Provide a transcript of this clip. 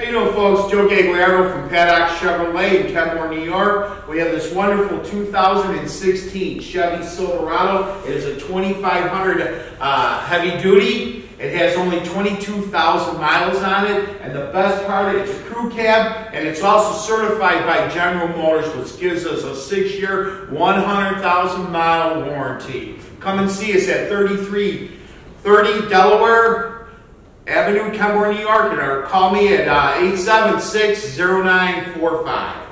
How you doing, folks? Joe Gagliardo from Paddock Chevrolet in Kenmore, New York. We have this wonderful 2016 Chevy Silverado. It is a 2500 uh, heavy duty. It has only 22,000 miles on it, and the best part, it's a crew cab, and it's also certified by General Motors, which gives us a six-year, 100,000 mile warranty. Come and see us at 3330 Delaware Avenue, Kenmore, New York, or call me at uh, 876 0945.